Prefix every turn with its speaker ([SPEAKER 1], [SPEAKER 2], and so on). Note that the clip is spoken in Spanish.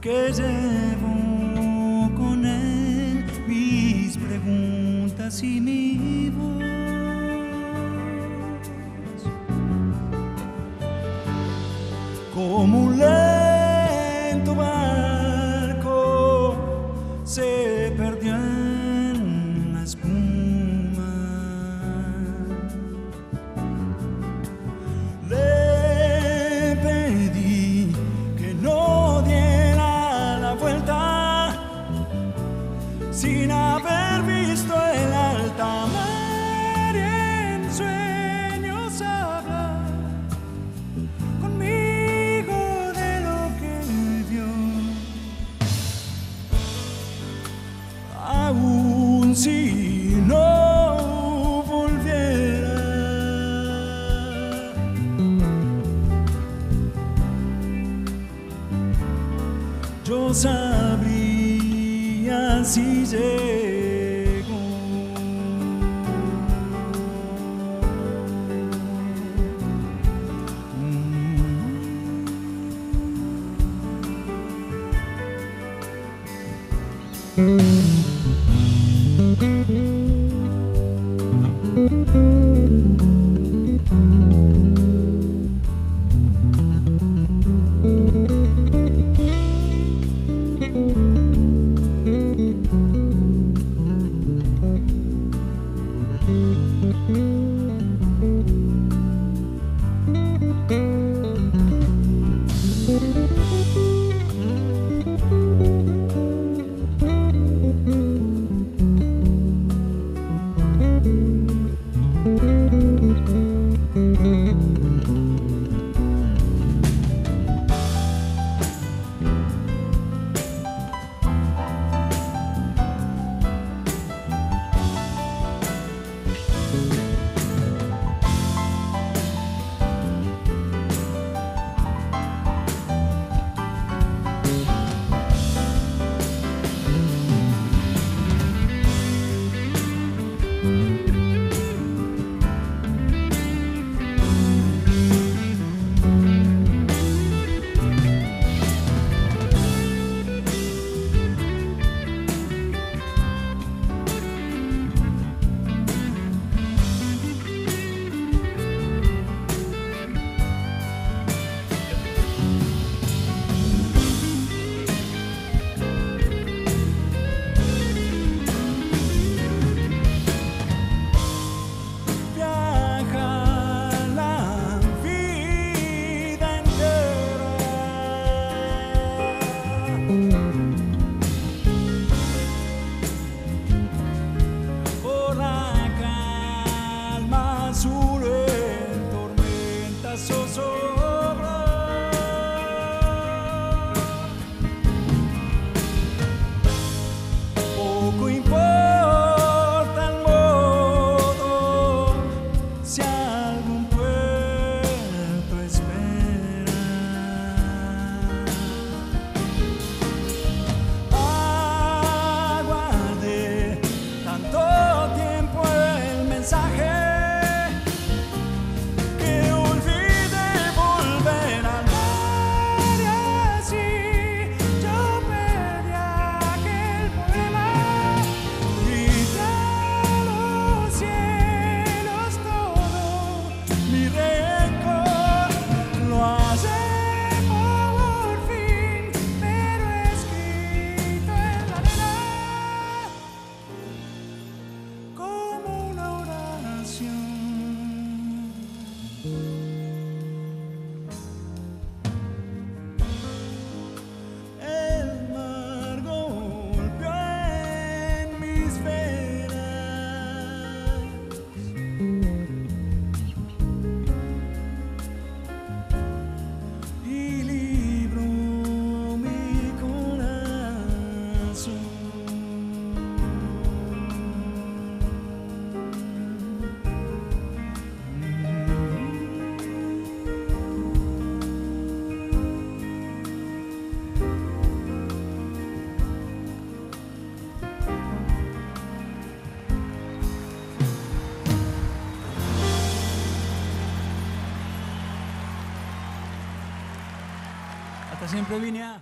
[SPEAKER 1] que llevo con él mis preguntas y mi voz. Como un lento barco se perdió en la espuma. Sabría si llego. Viaja mi rencor lo hace por fin pero escrito en la arena como una oración. El mar golpeó en mis venas Hasta siempre vine a...